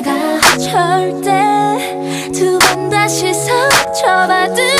내가 절대 두 번 다시 상처받을